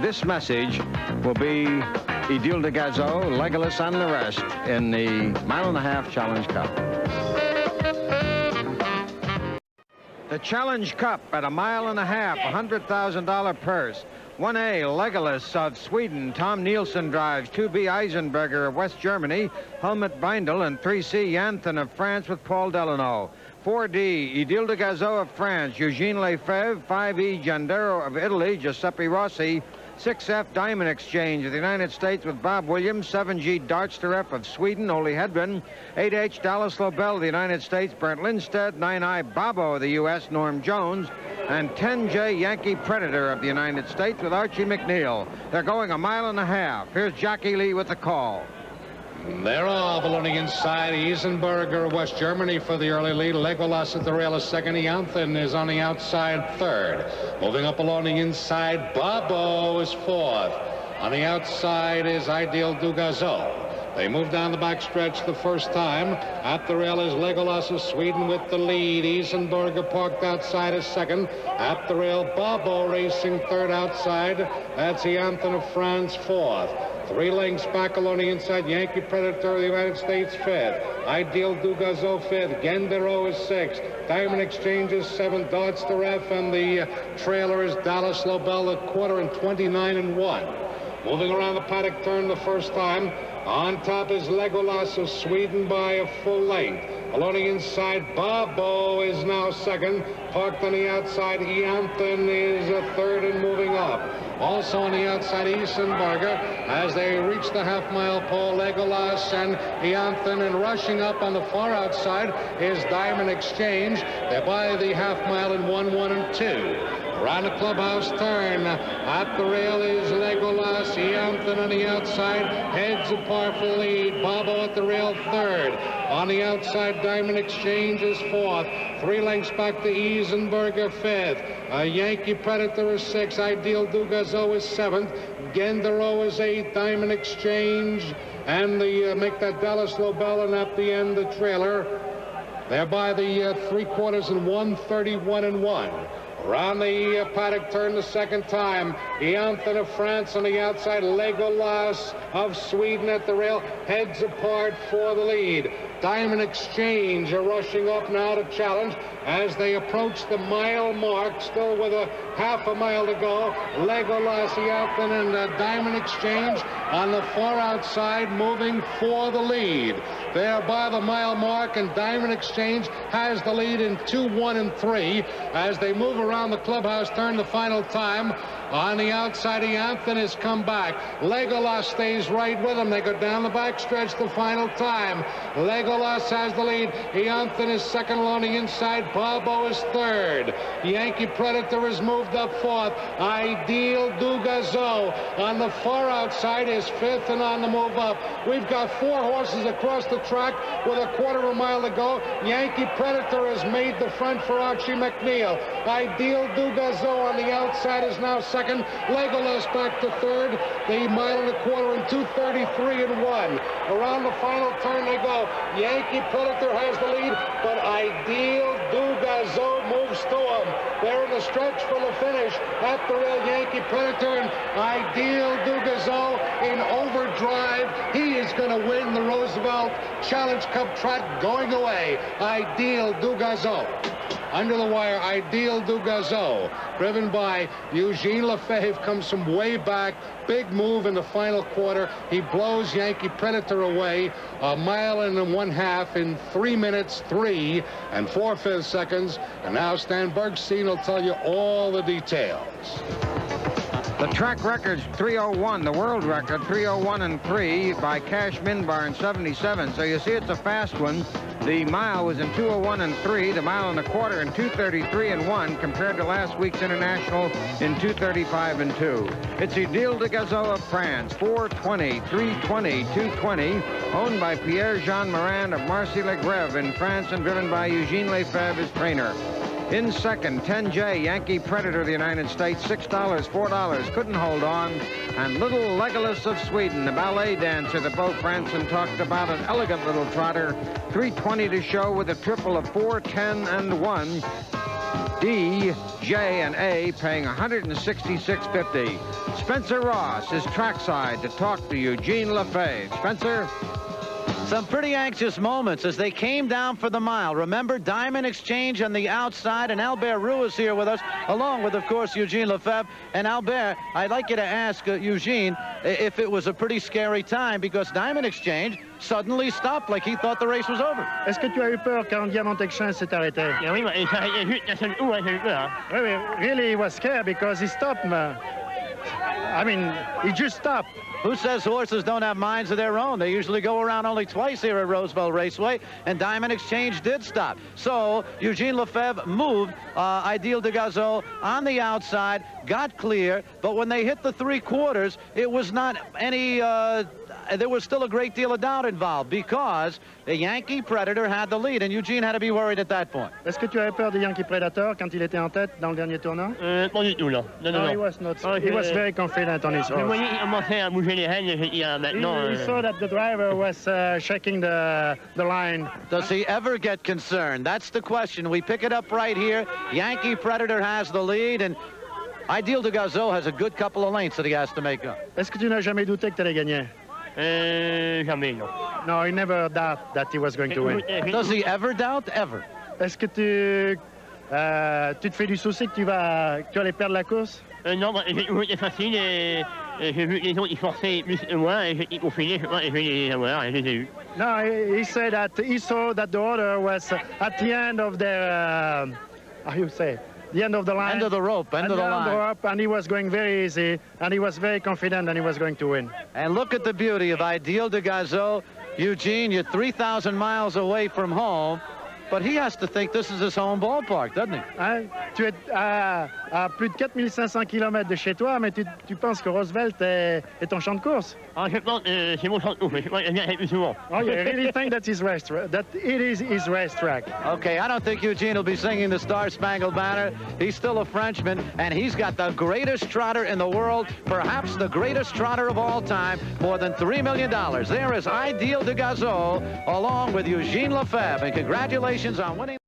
This message will be Ideal de Gazeau, Legolas, and the rest in the mile and a half Challenge Cup. The Challenge Cup at a mile and a half, $100,000 purse. 1A, Legolas of Sweden. Tom Nielsen drives. 2B, Eisenberger of West Germany. Helmut Bindel. And 3C, Yanthin of France with Paul Delano. 4D, Ideal de Gazeau of France, Eugene Lefevre, 5E, Gendero of Italy, Giuseppe Rossi, 6F, Diamond Exchange of the United States with Bob Williams, 7G, Dartsterep of Sweden, Ole Hedren, 8H, Dallas Lobel of the United States, Bernt Lindstedt, 9I, Bobo of the U.S., Norm Jones, and 10J, Yankee Predator of the United States with Archie McNeil. They're going a mile and a half. Here's Jackie Lee with the call. They're all ballooning inside. Eisenberger, West Germany for the early lead. Legolas at the rail is second. Yanthin is on the outside third. Moving up along the inside, Bobo is fourth. On the outside is Ideal du Gazeau. They move down the backstretch the first time. At the rail is Legolas of Sweden with the lead. Eisenberger parked outside is second. At the rail, Bobo racing third outside. That's Yanthin of France fourth. Three lengths the inside. Yankee Predator of the United States fifth. Ideal du Gazeau fifth. Gendero is sixth. Diamond Exchange is seventh. Dodge the ref and the uh, trailer is Dallas Lobel at quarter and 29 and one. Moving around the paddock turn the first time. On top is Legolas of Sweden by a full length. The inside, Bobo is now second. Parked on the outside, Yanthin is a third and moving up. Also on the outside, Eisenberger, as they reach the half-mile pole, Legolas and Yanthin, and rushing up on the far outside is Diamond Exchange. They're by the half-mile in 1, 1, and 2. Around the clubhouse turn. At the rail is Legolas. Yanthin on the outside. Heads apart for lead. Bobo at the rail third. On the outside, Diamond Exchange is fourth. Three lengths back to Eisenberger fifth. A Yankee Predator is sixth. Ideal du Gazeau is seventh. Gendero is eighth. Diamond Exchange. And the uh, make that Dallas Lobel and at the end the trailer. They're by the uh, three quarters and 131 and 1. Around the uh, paddock turn the second time. Yanthin of France on the outside. Legolas of Sweden at the rail. Heads apart for the lead. Diamond Exchange are rushing up now to challenge as they approach the mile mark, still with a half a mile to go. Legolas, Yanthin, and uh, Diamond Exchange on the far outside moving for the lead. They are by the mile mark, and Diamond Exchange has the lead in 2, 1, and 3 as they move around the clubhouse turn the final time. On the outside, Yanthin has come back. Legolas stays right with him. They go down the backstretch the final time. Legolas has the lead. Yanthin is second along the inside. Bobo is third. Yankee Predator has moved up fourth. Ideal du Gazeau on the far outside is fifth and on the move up. We've got four horses across the track with a quarter of a mile to go. Yankee Predator has made the front for Archie McNeil. Ideal du Gazeau on the outside is now second. Legolas back to third. The mile and a quarter and 233 and one. Around the final turn they go. Yankee Predator has the lead, but Ideal du Gazeau moves to him. They're in the stretch for the finish at the rail. Yankee Predator and Ideal du Gazeau in overdrive. He is going to win the Roosevelt Challenge Cup trot going away. Ideal du Gazeau. Under the wire, Ideal du Gazeau, driven by Eugene Lefevre, comes from way back. Big move in the final quarter. He blows Yankee Predator away a mile and one half in three minutes, three and four fifths seconds. And now Stan Bergstein will tell you all the details. The track record's 301, the world record 301 and 3 by Cash Minbar in 77. So you see it's a fast one. The mile was in 201 and 3, the mile and a quarter in 233 and 1 compared to last week's international in 235 and 2. It's Ideal de Gazeau of France, 420, 320, 220, owned by Pierre-Jean Morand of Marcy-le-Grève in France and driven by Eugene Lefevre, his trainer. In second, 10J, Yankee Predator of the United States, $6, $4, couldn't hold on. And Little Legolas of Sweden, the ballet dancer that Bo Franson talked about, an elegant little trotter, 320 to show with a triple of 4, 10, and 1. D, J, and A paying 166.50. Spencer Ross is trackside to talk to Eugene Lefevre. Spencer? Some pretty anxious moments as they came down for the mile. Remember, Diamond Exchange on the outside, and Albert Roux is here with us, along with, of course, Eugene Lefevre. And Albert, I'd like you to ask uh, Eugene if it was a pretty scary time because Diamond Exchange suddenly stopped like he thought the race was over. Est-ce que tu as eu peur quand Diamond Exchange s'est arrêté? Ah oui, il s'arrêtait juste la seule où, j'ai eu peur. Oui, oui, really he was scared because he stopped. Man. I mean, he just stopped. Who says horses don't have minds of their own? They usually go around only twice here at Roosevelt Raceway, and Diamond Exchange did stop. So Eugene Lefevre moved uh, Ideal de Gazeau on the outside, got clear, but when they hit the three quarters, it was not any uh, there was still a great deal of doubt involved because the Yankee Predator had the lead, and Eugene had to be worried at that point. Est-ce que tu avais peur de Yankee Predator quand il était en tête dans le dernier tournant? Euh, pas du tout, non. Non, non, no, non. he was not. Oh, he je- was very confident on his Je horse. voyais qu'il commençait à bouger les rênes, j'ai dit, ah, He, maintenant... he euh, saw that the driver was uh, shaking the the line. Does he ever get concerned? That's the question. We pick it up right here. Yankee Predator has the lead, and Ideal de Gazeau has a good couple of lengths that he has to make up. Est-ce que tu n'as jamais douté que tu allais gagner? Euh, jamais. No, he never doubt that he was going to win. Eh, eh, eh. Does he ever doubt? Ever. Est-ce que tu euh, tu te fais du souci que tu vas que tu allais perdre la course? Euh, non, bah, j'ai toujours été facile et, et j'ai vu que les autres ils forçaient plus que moi et j'ai dit pour finir, je crois, et je vais les avoir et je les ai eus. No, he, he said that he saw that the order was at the end of the uh, how you say the end of the line. End of the rope, end At of the end line. rope, and he was going very easy, and he was very confident that he was going to win. And look at the beauty of Ideal de Gazeau. Eugene, you're 3,000 miles away from home, but he has to think this is his home ballpark, doesn't he? Hein? Tu uh, es à, à plus de 4500 km de chez toi, mais tu, tu penses que Roosevelt est, est ton champ de course. Ah, je pense que c'est mon centre de course, je crois que je plus souvent. Oh, you really think that his race tra- that it is his racetrack? Okay, I don't think Eugene will be singing the Star Spangled Banner. He's still a Frenchman, and he's got the greatest trotter in the world, perhaps the greatest trotter of all time, more than $3 million. There is Ideal de Gazeau, along with Eugene Lefevre, and congratulations on winning.